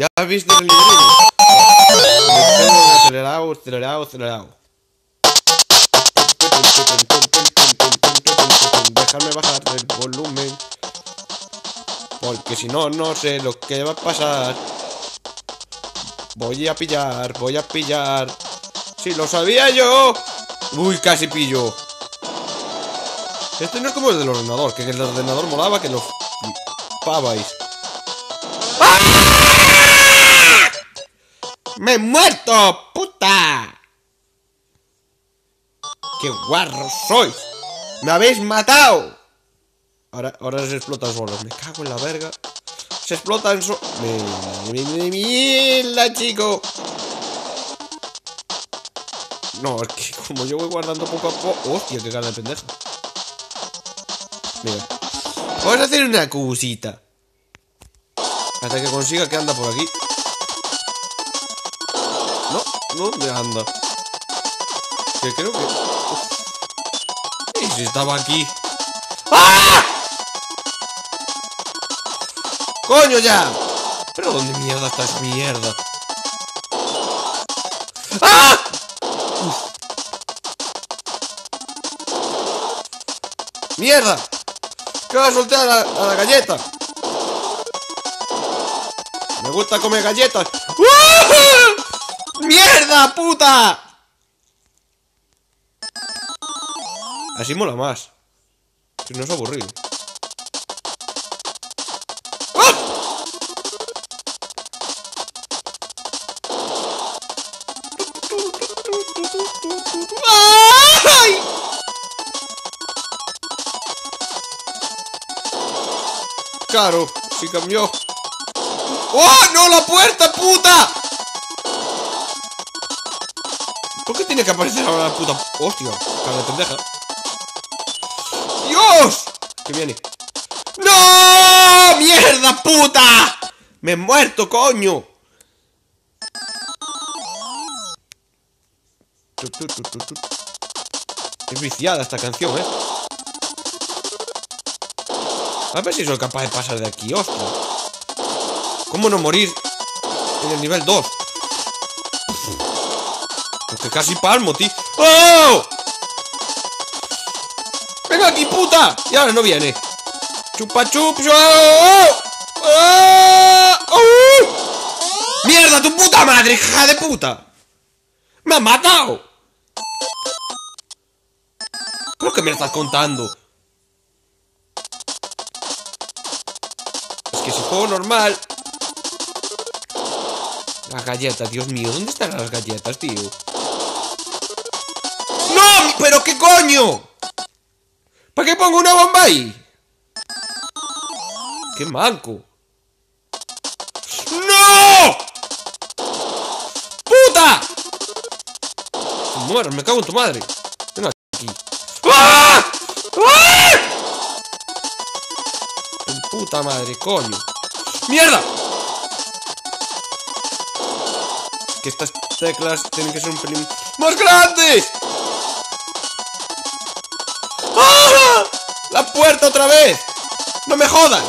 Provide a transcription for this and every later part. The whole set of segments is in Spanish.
¿Ya has visto el nivel? Acelerado, acelerado, acelerado. Déjame bajar el volumen. Porque si no, no sé lo que va a pasar. Voy a pillar, voy a pillar. Si lo sabía yo. Uy, casi pillo. Este no es como el del ordenador, que el ordenador molaba que lo flipabais. ¡Ah! ¡Me he muerto, puta! ¡Qué guarro sois! ¡Me habéis matado! Ahora, ahora se explotan solos. Me cago en la verga. Se explotan solos. ¡Mierda, chico! No, es que como yo voy guardando poco a poco... ¡Hostia, qué cara de pendeja! Mira. Vamos a hacer una cubusita. Hasta que consiga que anda por aquí. ¿Dónde anda? Que creo que... ¿Y si estaba aquí? ¡Ah! ¡Coño ya! ¿Pero dónde mierda está esa mierda? ¡Ah! ¡Mierda! ¿Qué va a soltar a, a la galleta? Me gusta comer galletas. ¡Mierda, puta! Así mola más. Si no es aburrido. ¡Ah! ¡Ay! Claro, sí cambió. ¡Oh, no! ¡La puerta, puta! Tiene que aparecer ahora la puta? ¡Hostia! Cara de pendeja. ¡Dios! ¿Qué viene? ¡No! ¡Mierda, puta! ¡Me he muerto, coño! Es viciada esta canción, ¿eh? A ver si soy capaz de pasar de aquí, hostia. ¿Cómo no morir en el nivel 2? Porque casi palmo, tío. ¡Oh! ¡Venga aquí, puta! Y ahora no viene. ¡Chupa chup! ¡Oh! ¡Oh! ¡Oh! ¡Mierda, tu puta madre, hija de puta! ¡Me ha matado! ¿Pero qué me estás contando? Es que si juego normal... Las galletas, Dios mío, ¿dónde están las galletas, tío? ¿Pero qué coño? ¿Para qué pongo una bomba ahí? ¡Qué manco! ¡No! ¡Puta! Muero, me cago en tu madre. Ven aquí. ¡Ah! ¡Ah! Puta madre, coño. ¡Mierda! Que estas teclas tienen que ser un pelín más grandes. ¡La puerta otra vez! ¡No me jodas!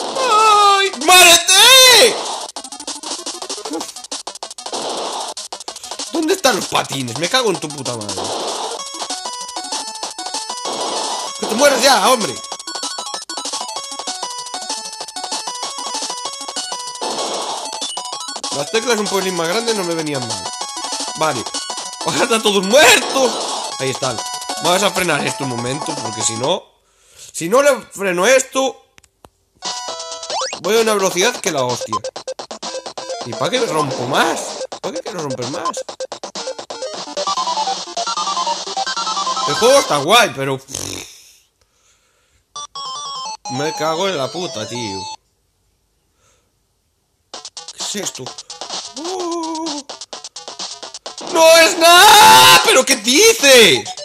¡Ay! ¡Muérete! ¿Dónde están los patines? Me cago en tu puta madre. ¡Que te mueras ya, hombre! Las teclas un poquito más grandes no me venían mal. Vale. Ahora están todos muertos. Ahí están. Vamos a frenar esto un momento, porque si no... Si no le freno esto... Voy a una velocidad que la hostia. ¿Y para qué rompo más? ¿Para qué quiero romper más? El juego está guay, pero... Me cago en la puta, tío. ¿Qué es esto? ¡Oh! ¡No es nada! ¿Pero qué dices?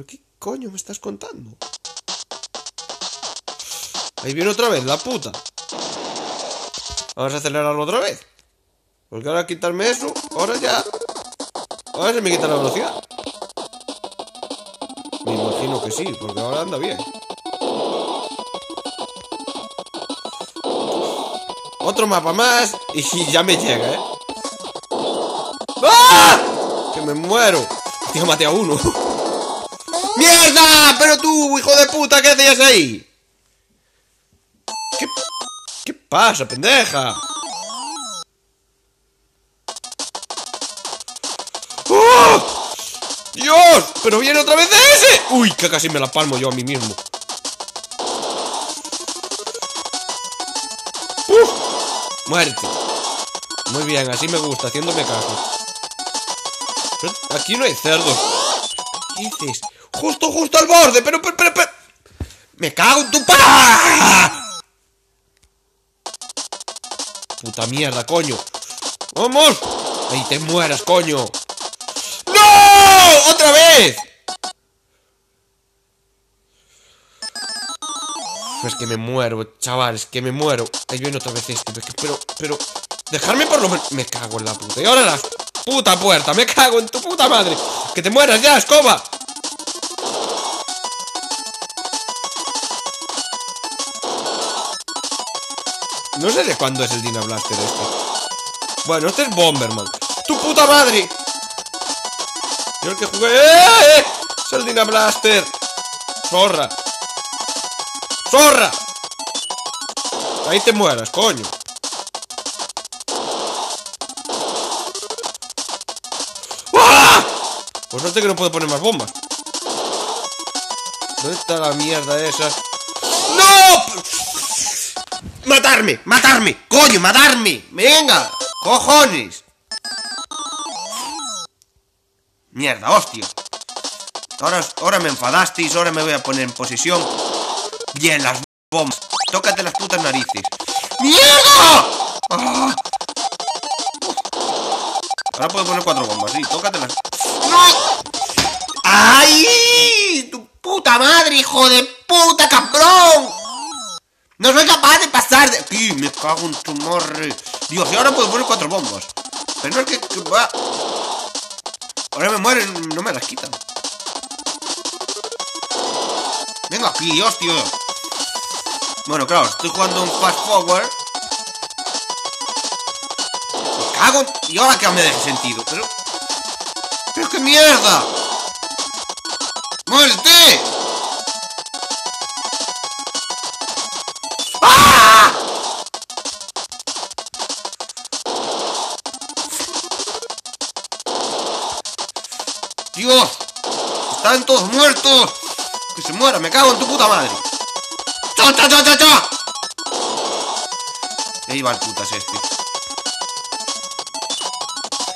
¿Pero qué coño me estás contando? Ahí viene otra vez, la puta. Vamos a acelerarlo otra vez. Porque ahora quitarme eso, ahora ya... Ahora se me quita la velocidad. Imagino que sí, porque ahora anda bien. Otro mapa más y ya me llega, ¿eh? ¡Ah! ¡Que me muero! Tío, maté a uno. ¡Mierda! Pero tú, hijo de puta, ¿qué hacías ahí? ¿Qué, pasa, pendeja? ¡Oh! ¡Dios! ¡Pero viene otra vez ese! ¡Uy! Que casi me la palmo yo a mí mismo. ¡Uf! Muerte. Muy bien, así me gusta, haciéndome caso. Aquí no hay cerdos. ¿Qué dices? Justo, justo al borde, pero, pero, pero, pero. Me cago en tu pa. Puta mierda, coño. ¡Vamos! Ahí te mueras, coño. ¡No! ¡Otra vez! Es que me muero, chavales, que me muero. Ahí viene otra vez este. Pero, pero, dejarme por lo menos. Me cago en la puta. Y ahora la puta puerta. Me cago en tu puta madre. Que te mueras ya, escoba. No sé de cuándo es el Dina Blaster este. Bueno, este es Bomberman. ¡Tu puta madre! Yo el que jugué... ¡Eh! Es el Dina Blaster. Zorra. ¡Zorra! Ahí te mueras, coño. ¡Ah! Pues no sé que no puedo poner más bombas. ¿Dónde está la mierda esa? ¡No! ¡Matarme! ¡Matarme! ¡Coño, matarme! ¡Venga! ¡Cojones! Mierda, hostia. Ahora, ahora me enfadasteis, ahora me voy a poner en posición. Bien, las bombas. Tócate las putas narices. ¡Mierda! ¡Ah! Ahora puedo poner cuatro bombas, sí, tócatelas. ¡No! ¡Ay! ¡Tu puta madre, hijo de puta, cabrón! No soy capaz de pasar de. Me cago en tu madre. Dios, y ahora puedo poner cuatro bombas. Pero no es que... va... Ahora me mueren, no me las quitan. Venga aquí, hostia. Bueno, claro, estoy jugando un fast forward. Me cago. Y ahora que me deje sentido. Pero... Pero qué mierda. ¡Muerte! ¡Están todos muertos! ¡Que se muera! ¡Me cago en tu puta madre! ¡Cha, cha, ahí va el putas este.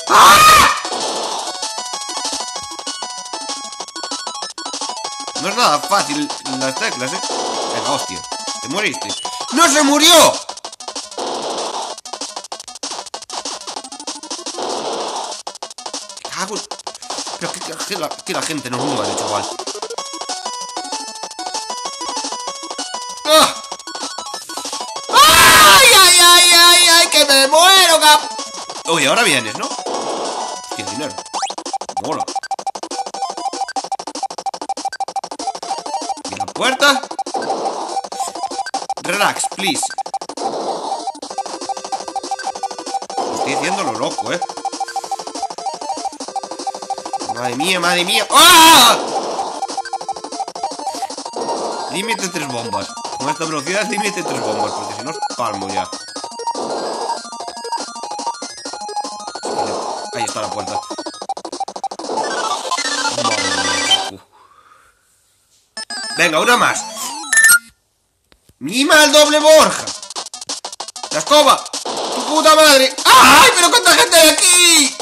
¡Ah! No es nada fácil las teclas, ¿eh? Venga, hostia. ¿Te moriste? ¡No se murió! Pero que, que- la, que la gente no muere, chaval. ¡Ah! ¡Ay, ay, ay, ay, ay! ¡Que me muero, cap! Uy, ahora vienes, ¿no? Hostia, dinero. Mola. ¿Y la puerta? Relax, please. Estoy haciendo lo loco, ¿eh? Madre mía, madre mía. ¡Ah! Límite tres bombas. Con esta velocidad, límite tres bombas, porque si no, palmo ya. Ahí está la puerta. Venga, una más. ¡Mima al doble Borja! ¡La escoba! ¡Tu puta madre! ¡Ay, pero cuánta gente hay aquí!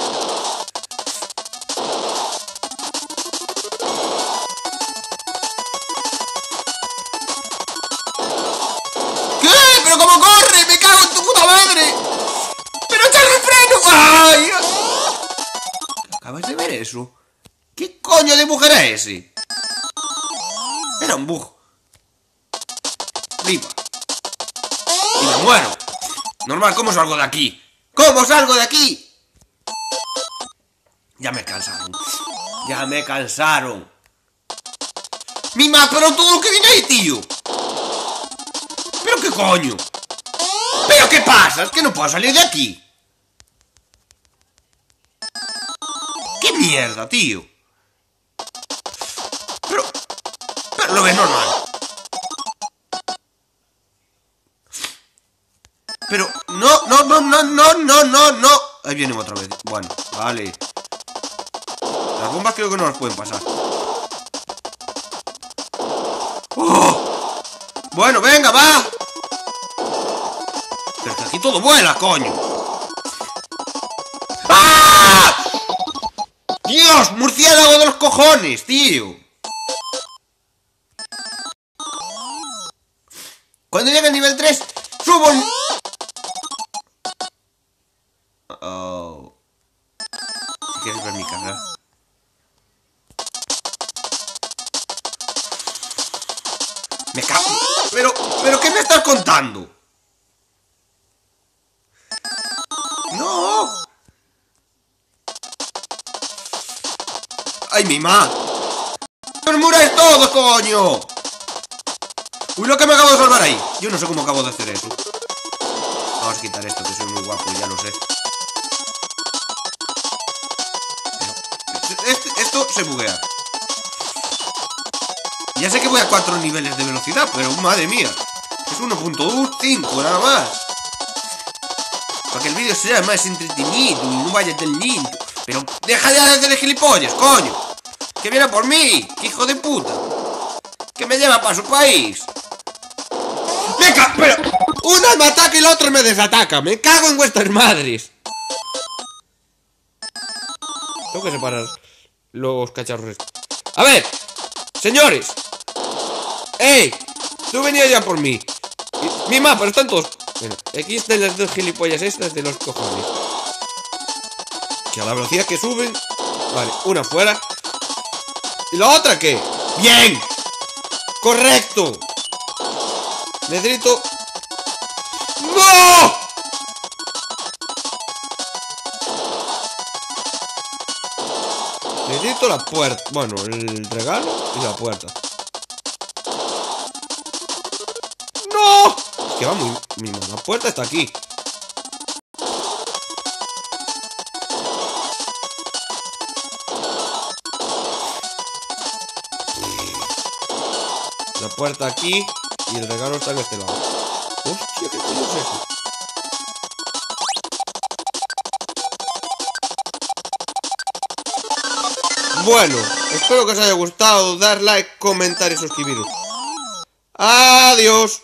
Coño era ese? Era un bug. Flipa. Y me muero. Normal, ¿cómo salgo de aquí? ¿Cómo salgo de aquí? Ya me cansaron. Ya me cansaron. Mima, pero todo lo que viene ahí, tío. ¿Pero qué coño? ¿Pero qué pasa? Es que no puedo salir de aquí. ¿Qué mierda, tío? Lo ves normal. Pero... No, no, no, no, no, no, no, no. Ahí vienen otra vez. Bueno, vale. Las bombas creo que no las pueden pasar. ¡Oh! Bueno, venga, va. Pero que aquí todo vuela, coño. ¡Ah! ¡Dios! ¡Murciélago de los cojones, tío! Cuando llegue al nivel 3, subo el... Oh. Quieres ver mi cara. Me cago. Pero, pero, ¿qué me estás contando? No. Ay, mi ma. ¡Murmuráis todo, coño! Uy, lo que me acabo de salvar ahí. Yo no sé cómo acabo de hacer eso. Vamos a quitar esto, que soy muy guapo, ya lo sé. Este, esto se buguea. Ya sé que voy a cuatro niveles de velocidad, pero madre mía. Es 1.5 nada más. Para que el vídeo sea más entretenido y no vaya tan lindo. Pero deja de hacer gilipollas, coño. Que viene por mí, hijo de puta. Que me lleva para su país. Pero una me ataca y la otra me desataca. Me cago en vuestras madres. Tengo que separar los cacharros. A ver, señores. ¡Ey! Tú venías ya por mí. Mi mapa, están todos. Bueno, aquí están las dos gilipollas estas de los cojones. Que a la velocidad que suben. Vale, una fuera. ¿Y la otra qué? ¡Bien! ¡Correcto! Necesito... ¡No! Necesito la puerta. Bueno, el regalo y la puerta. ¡No! Que va muy... Mima, la puerta está aquí. La puerta aquí y el regalo está en este lado. Hostia, ¿qué coño es eso? Bueno, espero que os haya gustado, dar like, comentar y suscribiros. Adiós.